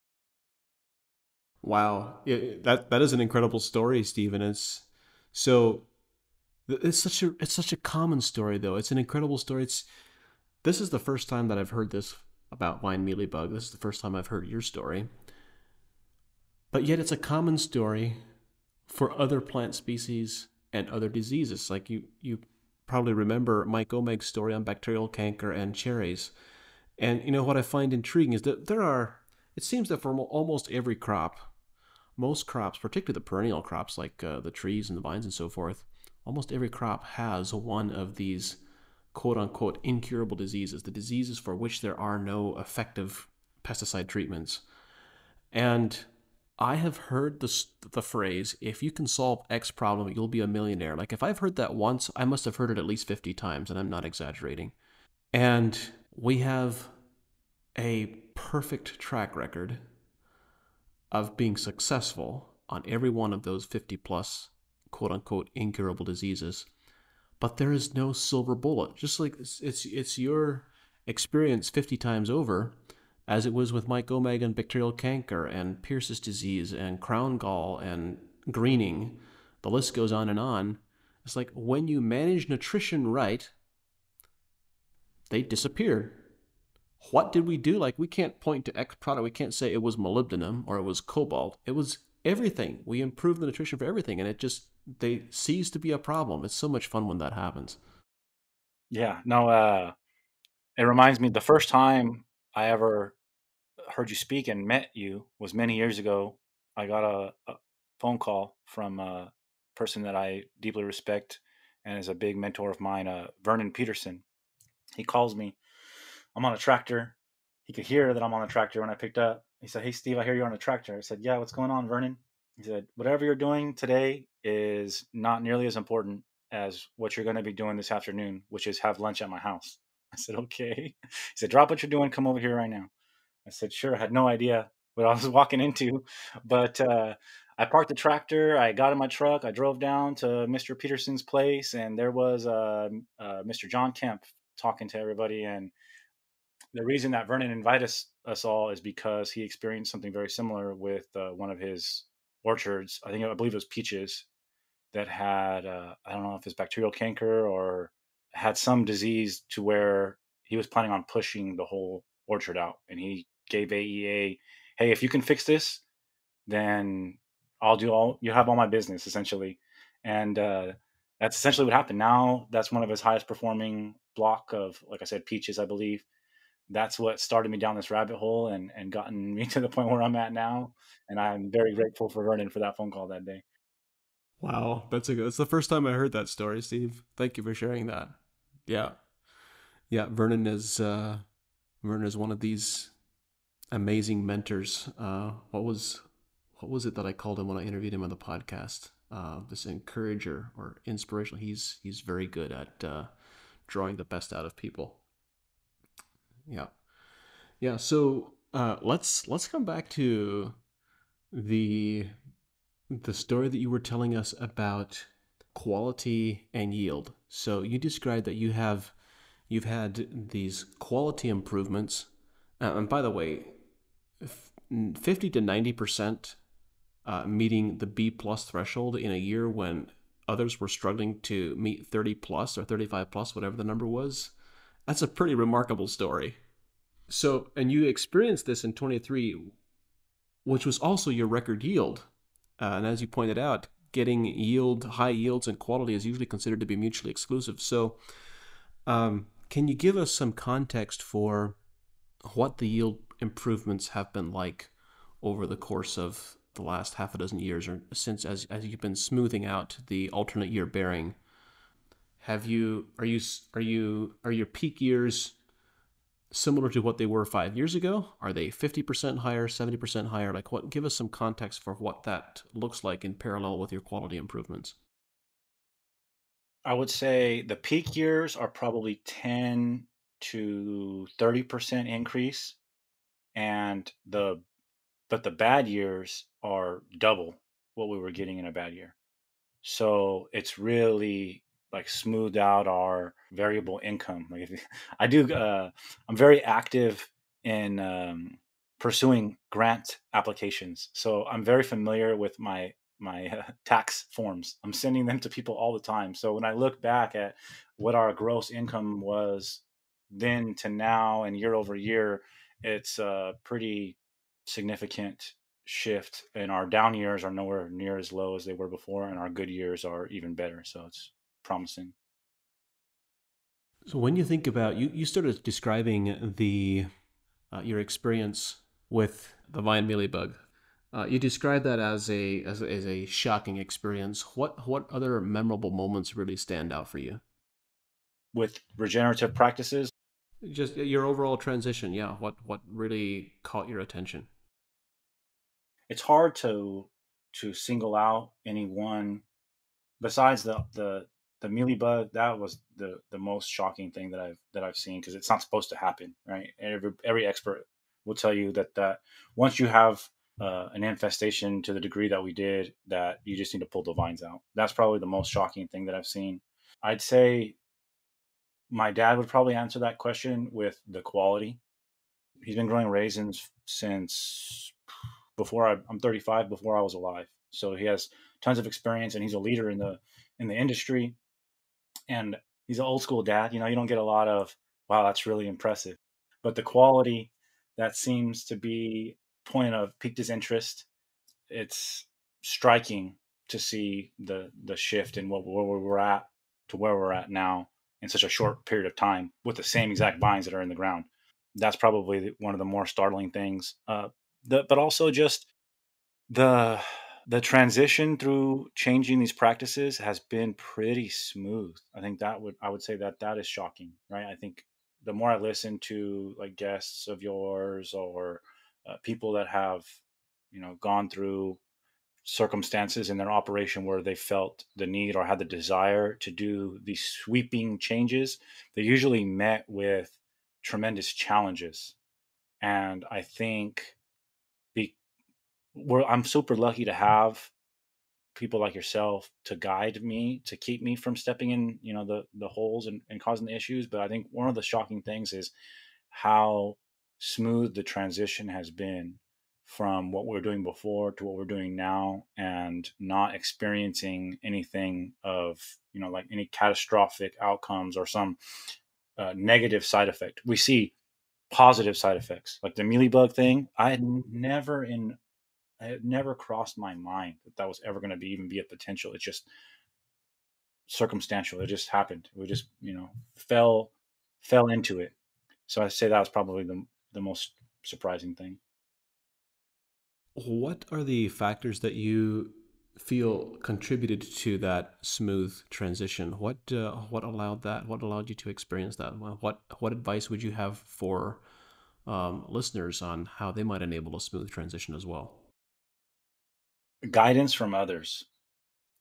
Wow, that that is an incredible story, Steven. It's so it's such a it's such a common story though. It's an incredible story. It's this is the first time that I've heard this about vine mealybug. This is the first time I've heard your story. But yet it's a common story for other plant species and other diseases. Like you, you probably remember Mike Omeg's story on bacterial canker and cherries. And you know what I find intriguing is that there are, it seems that for almost every crop, most crops, particularly the perennial crops like uh, the trees and the vines and so forth, almost every crop has one of these quote unquote incurable diseases, the diseases for which there are no effective pesticide treatments. And I have heard the, the phrase, if you can solve X problem, you'll be a millionaire. Like, if I've heard that once, I must have heard it at least 50 times, and I'm not exaggerating. And we have a perfect track record of being successful on every one of those 50 plus quote unquote incurable diseases but there is no silver bullet. Just like it's it's, it's your experience 50 times over, as it was with Mike Omeg and bacterial canker and Pierce's disease and crown gall and greening. The list goes on and on. It's like when you manage nutrition right, they disappear. What did we do? Like, we can't point to X product. We can't say it was molybdenum or it was cobalt. It was everything. We improved the nutrition for everything, and it just, they cease to be a problem. It's so much fun when that happens. Yeah. No, uh, it reminds me the first time I ever heard you speak and met you was many years ago. I got a, a phone call from a person that I deeply respect and is a big mentor of mine, uh, Vernon Peterson. He calls me. I'm on a tractor. He could hear that I'm on a tractor when I picked up. He said, Hey, Steve, I hear you're on a tractor. I said, Yeah, what's going on, Vernon? He said, Whatever you're doing today is not nearly as important as what you're going to be doing this afternoon, which is have lunch at my house. I said, Okay. He said, Drop what you're doing. Come over here right now. I said, Sure. I had no idea what I was walking into, but uh, I parked the tractor. I got in my truck. I drove down to Mr. Peterson's place, and there was uh, uh, Mr. John Kempf talking to everybody. And the reason that Vernon invited us, us all is because he experienced something very similar with uh, one of his orchards. I think I believe it was peaches that had uh, I don't know if it's bacterial canker or had some disease to where he was planning on pushing the whole orchard out, and he gave AEA, "Hey, if you can fix this, then I'll do all. You have all my business essentially." And uh, that's essentially what happened. Now that's one of his highest performing block of, like I said, peaches, I believe. That's what started me down this rabbit hole and and gotten me to the point where I'm at now. And I'm very grateful for Vernon for that phone call that day. Wow, that's a good. It's the first time I heard that story, Steve. Thank you for sharing that. Yeah, yeah. Vernon is uh, Vernon is one of these amazing mentors. Uh, what was what was it that I called him when I interviewed him on the podcast? Uh, this encourager or inspirational. He's he's very good at uh, drawing the best out of people. Yeah, yeah. So uh, let's let's come back to the the story that you were telling us about quality and yield. So you described that you have you've had these quality improvements, uh, and by the way, fifty to ninety percent uh, meeting the B plus threshold in a year when others were struggling to meet thirty plus or thirty five plus, whatever the number was. That's a pretty remarkable story. So, and you experienced this in twenty three, which was also your record yield uh, and as you pointed out, getting yield, high yields, and quality is usually considered to be mutually exclusive. So, um, can you give us some context for what the yield improvements have been like over the course of the last half a dozen years, or since as as you've been smoothing out the alternate year bearing? Have you are you are you are your peak years similar to what they were five years ago? Are they 50% higher, 70% higher? Like what give us some context for what that looks like in parallel with your quality improvements. I would say the peak years are probably 10 to 30% increase and the but the bad years are double what we were getting in a bad year. So it's really like smoothed out our variable income. Like if, I do, uh, I'm very active in um, pursuing grant applications, so I'm very familiar with my my uh, tax forms. I'm sending them to people all the time. So when I look back at what our gross income was then to now and year over year, it's a pretty significant shift. And our down years are nowhere near as low as they were before, and our good years are even better. So it's promising. So when you think about you, you started describing the uh, your experience with the vine mealybug. Uh, you described that as a, as a as a shocking experience. What what other memorable moments really stand out for you? With regenerative practices, just your overall transition. Yeah, what what really caught your attention? It's hard to to single out any one besides the the the mealy bug that was the the most shocking thing that I've that I've seen because it's not supposed to happen, right? Every every expert will tell you that that once you have uh, an infestation to the degree that we did, that you just need to pull the vines out. That's probably the most shocking thing that I've seen. I'd say my dad would probably answer that question with the quality. He's been growing raisins since before I, I'm 35, before I was alive. So he has tons of experience, and he's a leader in the in the industry. And he's an old school dad. You know, you don't get a lot of wow, that's really impressive. But the quality that seems to be point of piqued his interest. It's striking to see the the shift in what where we're at to where we're at now in such a short period of time with the same exact vines that are in the ground. That's probably one of the more startling things. Uh, the, but also just the the transition through changing these practices has been pretty smooth. I think that would I would say that that is shocking, right? I think the more I listen to like guests of yours or uh, people that have you know gone through circumstances in their operation where they felt the need or had the desire to do these sweeping changes, they usually met with tremendous challenges. And I think we're, I'm super lucky to have people like yourself to guide me to keep me from stepping in you know the the holes and, and causing the issues but i think one of the shocking things is how smooth the transition has been from what we are doing before to what we're doing now and not experiencing anything of you know like any catastrophic outcomes or some uh, negative side effect. We see positive side effects like the mealybug thing. I had never in i had never crossed my mind that that was ever going to be even be a potential it just circumstantial it just happened we just you know fell fell into it so i say that was probably the the most surprising thing what are the factors that you feel contributed to that smooth transition? What uh, what allowed that? What allowed you to experience that? What what advice would you have for um, listeners on how they might enable a smooth transition as well? Guidance from others.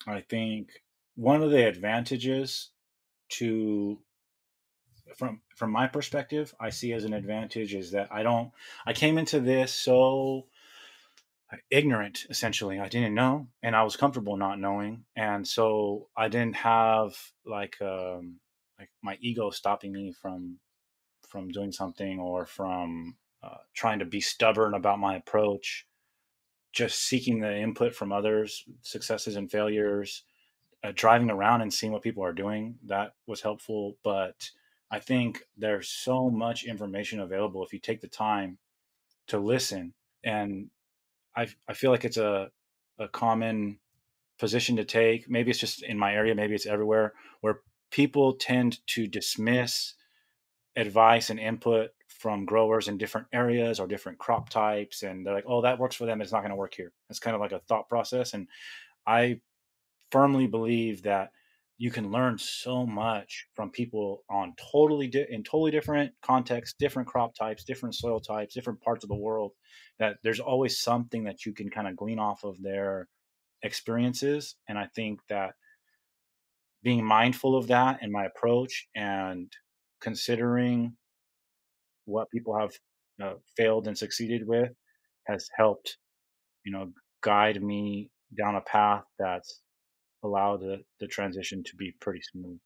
I think one of the advantages to from from my perspective, I see as an advantage is that I don't I came into this so ignorant essentially i didn't know and i was comfortable not knowing and so i didn't have like um like my ego stopping me from from doing something or from uh, trying to be stubborn about my approach just seeking the input from others successes and failures uh, driving around and seeing what people are doing that was helpful but i think there's so much information available if you take the time to listen and I I feel like it's a a common position to take. Maybe it's just in my area, maybe it's everywhere, where people tend to dismiss advice and input from growers in different areas or different crop types, and they're like, "Oh, that works for them. It's not going to work here." It's kind of like a thought process, and I firmly believe that you can learn so much from people on totally di- in totally different contexts, different crop types, different soil types, different parts of the world. That there's always something that you can kind of glean off of their experiences, and I think that being mindful of that in my approach and considering what people have uh, failed and succeeded with has helped, you know, guide me down a path that's allowed the, the transition to be pretty smooth.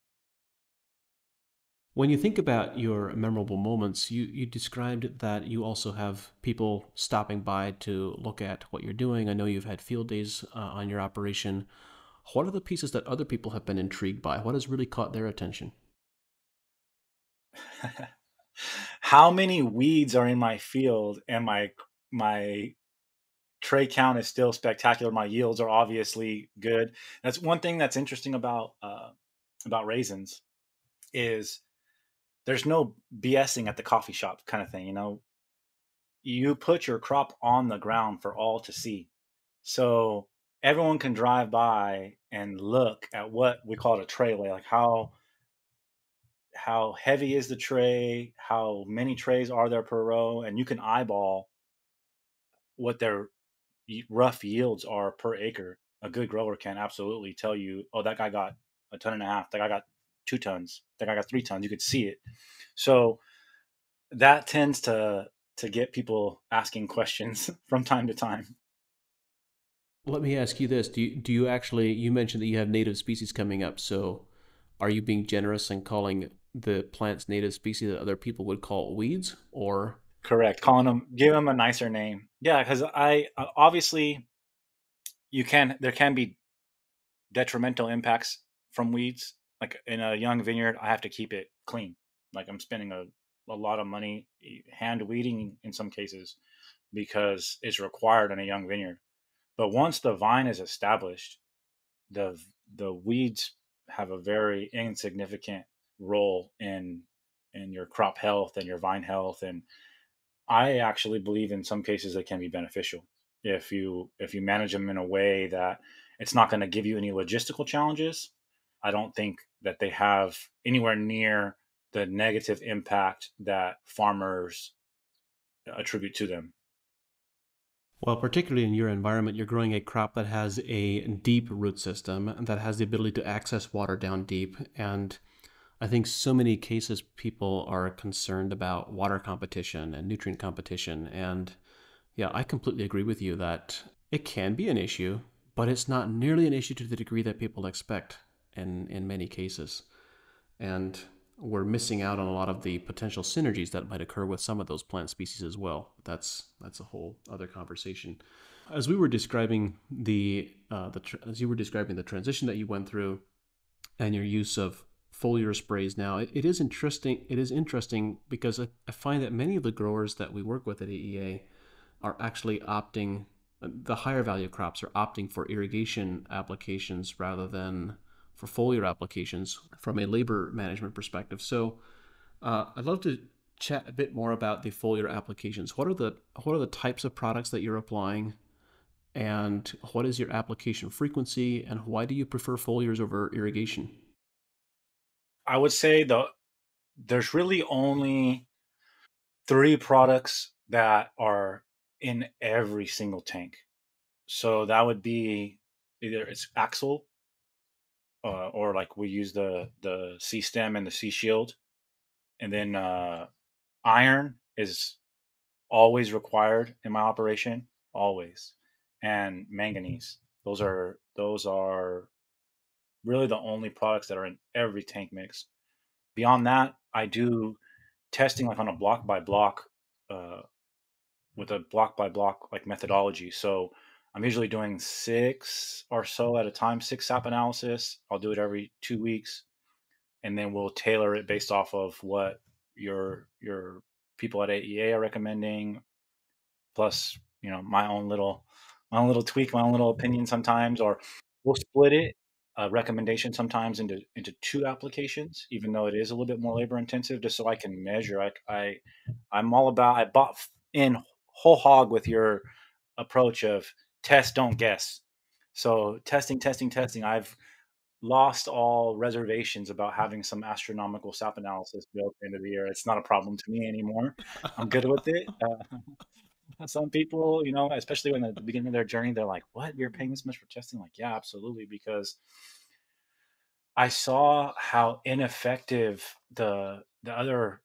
When you think about your memorable moments, you, you described that you also have people stopping by to look at what you're doing. I know you've had field days uh, on your operation. What are the pieces that other people have been intrigued by? What has really caught their attention? How many weeds are in my field and my my tray count is still spectacular. My yields are obviously good. That's one thing that's interesting about uh, about raisins is there's no BSing at the coffee shop kind of thing. You know, you put your crop on the ground for all to see, so everyone can drive by and look at what we call it a tray lay, like how how heavy is the tray, how many trays are there per row, and you can eyeball what their rough yields are per acre, a good grower can absolutely tell you, oh, that guy got a ton and a half, that guy got two tons, that guy got three tons. You could see it. So that tends to to get people asking questions from time to time. Let me ask you this: Do you, do you actually? You mentioned that you have native species coming up. So, are you being generous and calling the plants native species that other people would call weeds, or Correct. Calling them, give them a nicer name. Yeah, because I uh, obviously you can there can be detrimental impacts from weeds. Like in a young vineyard, I have to keep it clean. Like I'm spending a, a lot of money hand weeding in some cases because it's required in a young vineyard. But once the vine is established, the the weeds have a very insignificant role in in your crop health and your vine health and I actually believe in some cases it can be beneficial if you if you manage them in a way that it's not going to give you any logistical challenges. I don't think that they have anywhere near the negative impact that farmers attribute to them. Well, particularly in your environment, you're growing a crop that has a deep root system that has the ability to access water down deep. And I think so many cases people are concerned about water competition and nutrient competition. And yeah, I completely agree with you that it can be an issue, but it's not nearly an issue to the degree that people expect in, in many cases. And we're missing out on a lot of the potential synergies that might occur with some of those plant species as well. That's that's a whole other conversation. As we were describing the uh, the as you were describing the transition that you went through, and your use of foliar sprays now, it, it is interesting. It is interesting because I, I find that many of the growers that we work with at AEA are actually opting the higher value crops are opting for irrigation applications rather than for foliar applications from a labor management perspective. So uh, I'd love to chat a bit more about the foliar applications. What are the what are the types of products that you're applying, and what is your application frequency, and why do you prefer foliars over irrigation? I would say the there's really only three products that are in every single tank. So that would be either it's Axle, uh, or like we use the the SeaStim and the SeaShield, and then uh, iron is always required in my operation, always, and manganese. Those are those are really the only products that are in every tank mix. Beyond that, I do testing like on a block by block, uh, with a block by block like methodology. So I'm usually doing six or so at a time, six SAP analysis. I'll do it every two weeks, and then we'll tailor it based off of what your your people at AEA are recommending, plus you know my own little my own little tweak, my own little opinion sometimes, or we'll split it a recommendation sometimes into into two applications, even though it is a little bit more labor intensive, just so I can measure. I I I'm all about I bought in whole hog with your approach of test, don't guess. So testing, testing, testing. I've lost all reservations about having some astronomical SAP analysis built into the year. It's not a problem to me anymore. I'm good with it. Uh, some people, you know, especially when at the beginning of their journey, they're like, "What? You're paying this much for testing?" Like, yeah, absolutely, because I saw how ineffective the the other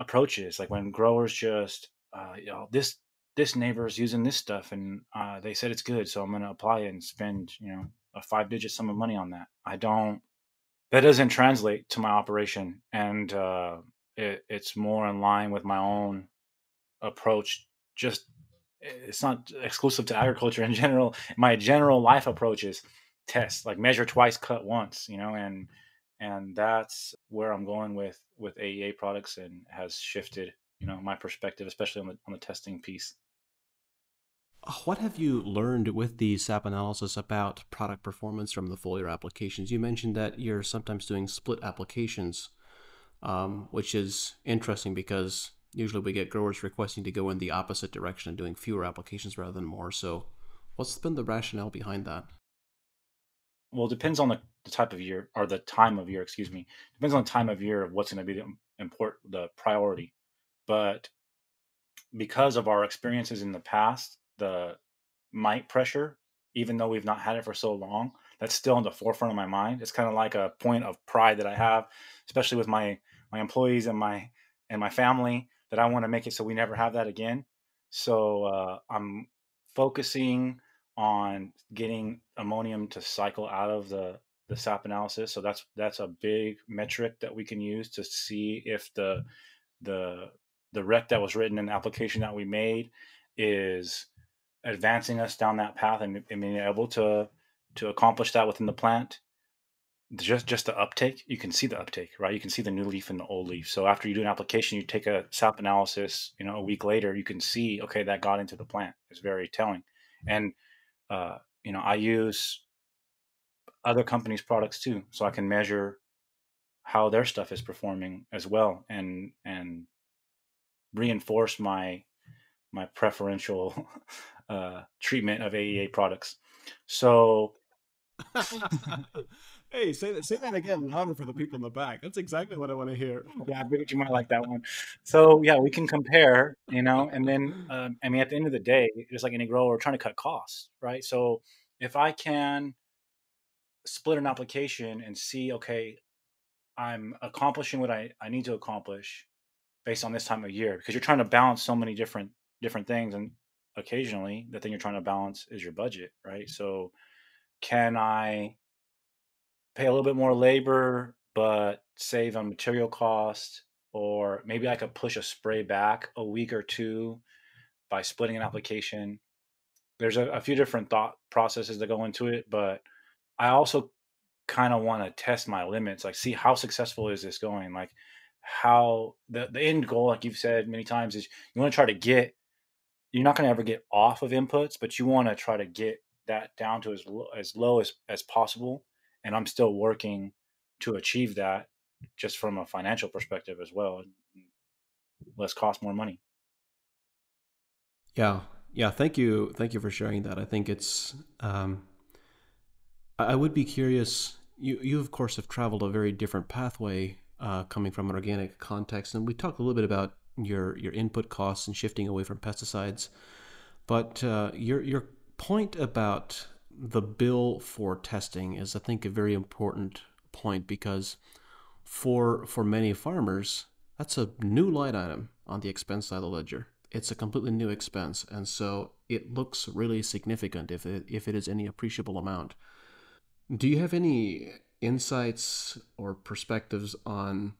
approaches. Like when growers just, uh, you know, this this neighbor is using this stuff and uh, they said it's good so i'm going to apply it and spend you know a five digit sum of money on that i don't that doesn't translate to my operation and uh, it, it's more in line with my own approach just it's not exclusive to agriculture in general my general life approach is test like measure twice cut once you know and and that's where i'm going with with aea products and has shifted you know my perspective especially on the on the testing piece what have you learned with the SAP analysis about product performance from the foliar applications? You mentioned that you're sometimes doing split applications, um, which is interesting because usually we get growers requesting to go in the opposite direction and doing fewer applications rather than more. So, what's been the rationale behind that? Well, it depends on the, the type of year or the time of year, excuse me. Depends on the time of year of what's going to be the important, the priority. But because of our experiences in the past, the mite pressure, even though we've not had it for so long, that's still in the forefront of my mind. It's kind of like a point of pride that I have, especially with my my employees and my and my family, that I want to make it so we never have that again. So uh, I'm focusing on getting ammonium to cycle out of the the SAP analysis. So that's that's a big metric that we can use to see if the the the rec that was written in the application that we made is advancing us down that path and, and being able to to accomplish that within the plant just just the uptake you can see the uptake right? You can see the new leaf and the old leaf. So after you do an application you take a sap analysis you know a week later you can see okay that got into the plant. It's very telling. And uh, you know i use other companies products too so i can measure how their stuff is performing as well and and reinforce my my preferential uh, treatment of aea products. So hey, say that say that again louder for the people in the back. That's exactly what I want to hear. Yeah, I figured you might like that one. So yeah, we can compare, you know, and then um, I mean, at the end of the day, just like any grower, we're trying to cut costs, right? So if I can split an application and see, okay, I'm accomplishing what I, I need to accomplish based on this time of year, because you're trying to balance so many different different things, and occasionally the thing you're trying to balance is your budget, right? So can I pay a little bit more labor, but save on material cost, or maybe I could push a spray back a week or two by splitting an mm-hmm. application. There's a, a few different thought processes that go into it, but I also kind of want to test my limits, like see how successful is this going, like how the the end goal, like you've said many times, is you want to try to get. You're not going to ever get off of inputs, but you want to try to get that down to as low, as low as, as possible and I'm still working to achieve that just from a financial perspective as well. Less cost, more money. Yeah, yeah. Thank you, thank you for sharing that. I think it's. Um, I would be curious. You, you of course have traveled a very different pathway uh, coming from an organic context, and we talked a little bit about your your input costs and shifting away from pesticides. But uh, your your point about the bill for testing is, I think, a very important point because for for many farmers, that's a new line item on the expense side of the ledger. It's a completely new expense, and so it looks really significant if it, if it is any appreciable amount. Do you have any insights or perspectives on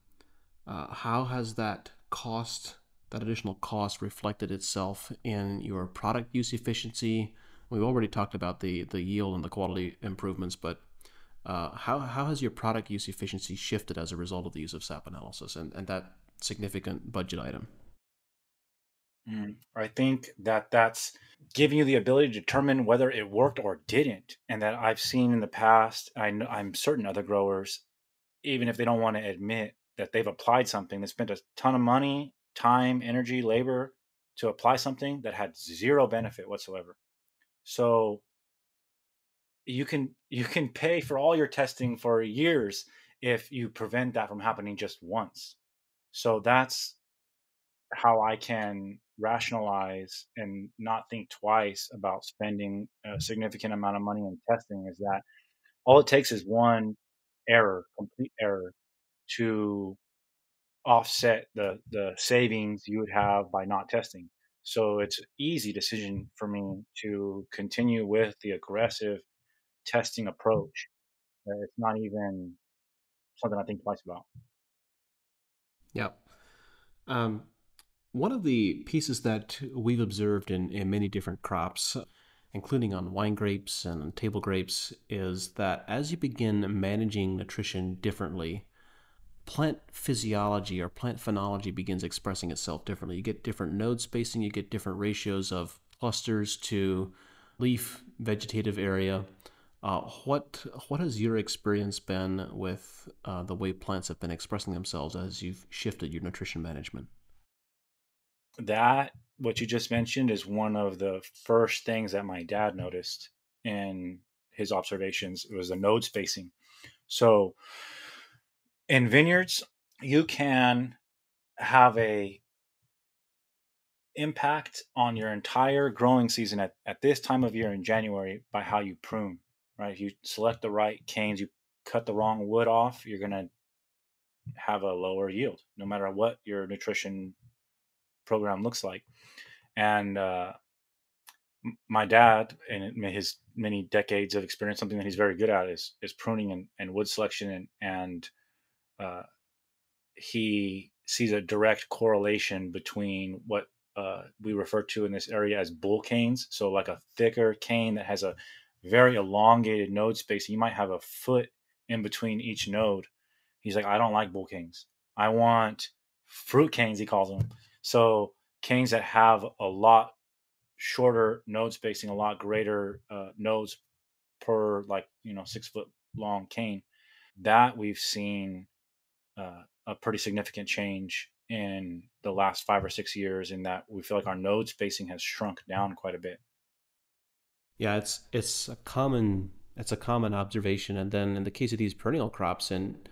uh, how has that cost, that additional cost, reflected itself in your product use efficiency? We've already talked about the the yield and the quality improvements, but uh, how how has your product use efficiency shifted as a result of the use of SAP analysis and, and that significant budget item? Mm, I think that that's giving you the ability to determine whether it worked or didn't, and that I've seen in the past. I know, I'm certain other growers, even if they don't want to admit that they've applied something, they spent a ton of money, time, energy, labor to apply something that had zero benefit whatsoever. So you can you can pay for all your testing for years if you prevent that from happening just once. So that's how I can rationalize and not think twice about spending a significant amount of money in testing is that all it takes is one error, complete error to offset the the savings you would have by not testing. So it's easy decision for me to continue with the aggressive testing approach. It's not even something I think twice about. Yeah. Um, one of the pieces that we've observed in, in many different crops, including on wine grapes and table grapes, is that as you begin managing nutrition differently, plant physiology or plant phenology begins expressing itself differently. You get different node spacing, you get different ratios of clusters to leaf vegetative area. Uh, what what has your experience been with uh, the way plants have been expressing themselves as you've shifted your nutrition management? That what you just mentioned is one of the first things that my dad noticed in his observations. It was the node spacing. So in vineyards, you can have a impact on your entire growing season at, at this time of year in January by how you prune, right? If you select the right canes, you cut the wrong wood off, you're going to have a lower yield, no matter what your nutrition program looks like. And uh, my dad, in his many decades of experience, something that he's very good at is is pruning and, and wood selection and, and uh, he sees a direct correlation between what uh, we refer to in this area as bull canes. So, like a thicker cane that has a very elongated node spacing. You might have a foot in between each node. He's like, I don't like bull canes. I want fruit canes, he calls them. So canes that have a lot shorter node spacing, a lot greater uh, nodes per like you know six foot long cane. That we've seen uh, a pretty significant change in the last five or six years in that we feel like our node spacing has shrunk down quite a bit. Yeah, it's it's a common it's a common observation, and then in the case of these perennial crops, and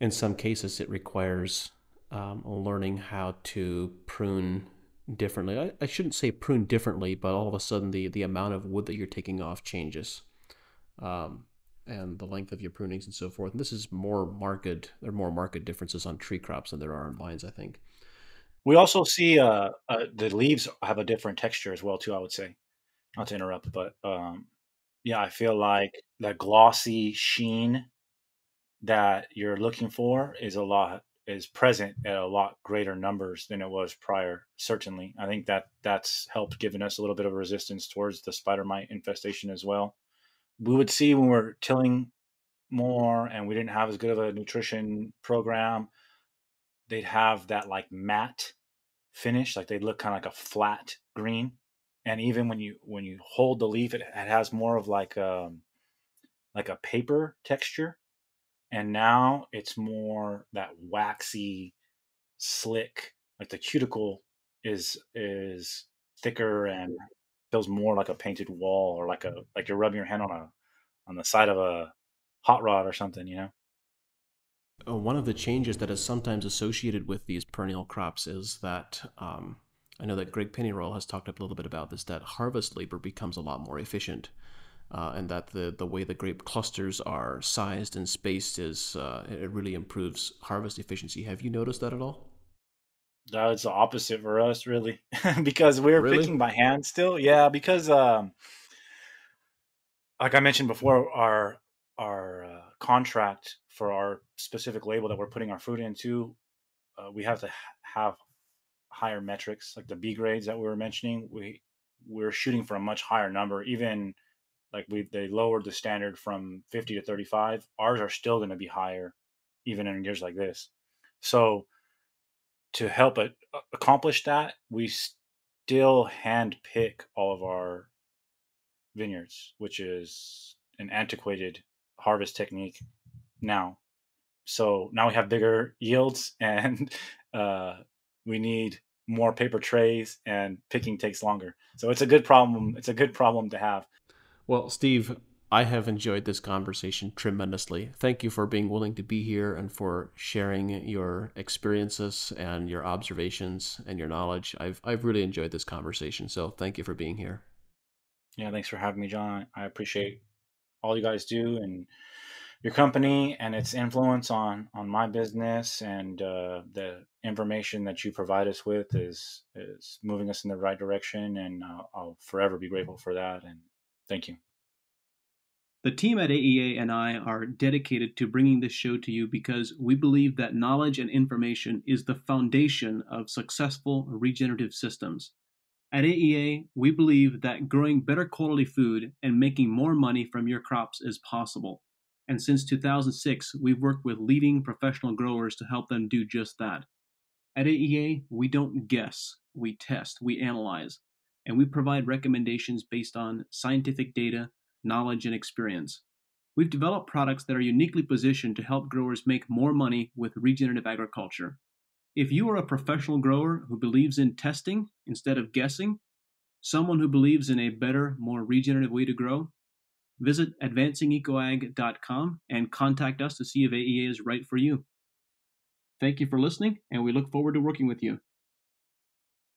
in some cases, it requires um, learning how to prune differently. I, I shouldn't say prune differently, but all of a sudden the the amount of wood that you're taking off changes. Um, and the length of your prunings and so forth. And this is more market. There are more market differences on tree crops than there are on vines, I think. We also see uh, uh, the leaves have a different texture as well too. I would say, not to interrupt, but um, yeah, I feel like that glossy sheen that you're looking for is a lot is present at a lot greater numbers than it was prior. Certainly, I think that that's helped giving us a little bit of resistance towards the spider mite infestation as well we would see when we're tilling more and we didn't have as good of a nutrition program, they'd have that like matte finish, like they'd look kind of like a flat green. And even when you when you hold the leaf, it, it has more of like um, like a paper texture. And now it's more that waxy, slick, like the cuticle is is thicker and feels more like a painted wall or like a like you're rubbing your hand on a on the side of a hot rod or something, you know. Uh, one of the changes that is sometimes associated with these perennial crops is that um, I know that Greg Pennyroyal has talked a little bit about this that harvest labor becomes a lot more efficient. Uh, and that the, the way the grape clusters are sized and spaced is uh, it really improves harvest efficiency. Have you noticed that at all? That's the opposite for us, really, because we're really? picking by hand still. Yeah, because um, like I mentioned before, our our uh, contract for our specific label that we're putting our fruit into, uh, we have to have higher metrics, like the B grades that we were mentioning. We we're shooting for a much higher number, even like we they lowered the standard from 50 to 35 ours are still going to be higher even in years like this so to help it accomplish that, we still hand pick all of our vineyards, which is an antiquated harvest technique now. So now we have bigger yields and uh, we need more paper trays and picking takes longer. So it's a good problem. It's a good problem to have. Well, Steve, I have enjoyed this conversation tremendously. Thank you for being willing to be here and for sharing your experiences and your observations and your knowledge. I've I've really enjoyed this conversation. So thank you for being here. Yeah, thanks for having me, John. I appreciate all you guys do and your company and its influence on on my business and uh, the information that you provide us with is is moving us in the right direction and uh, I'll forever be grateful for that and thank you. The team at AEA and I are dedicated to bringing this show to you because we believe that knowledge and information is the foundation of successful regenerative systems. At AEA, we believe that growing better quality food and making more money from your crops is possible. And since 2006, we've worked with leading professional growers to help them do just that. At AEA, we don't guess, we test, we analyze, and we provide recommendations based on scientific data knowledge, and experience. We've developed products that are uniquely positioned to help growers make more money with regenerative agriculture. If you are a professional grower who believes in testing instead of guessing, someone who believes in a better, more regenerative way to grow, visit advancingecoag.com and contact us to see if AEA is right for you. Thank you for listening, and we look forward to working with you.